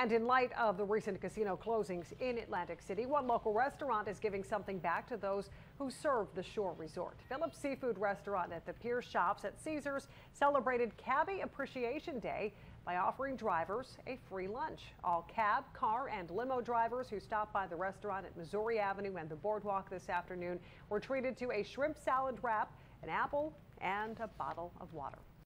And in light of the recent casino closings in Atlantic City, one local restaurant is giving something back to those who serve the shore resort. Phillips Seafood Restaurant at the Pier Shops at Caesars celebrated Cabbie Appreciation Day by offering drivers a free lunch. All cab, car, and limo drivers who stopped by the restaurant at Missouri Avenue and the boardwalk this afternoon were treated to a shrimp salad wrap, an apple, and a bottle of water.